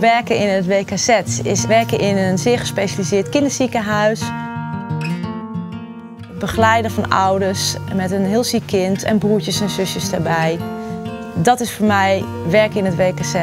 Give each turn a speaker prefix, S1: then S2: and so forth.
S1: Werken in het WKZ is werken in een zeer gespecialiseerd kinderziekenhuis. Begeleiden van ouders met een heel ziek kind en broertjes en zusjes daarbij. Dat is voor mij werken in het WKZ.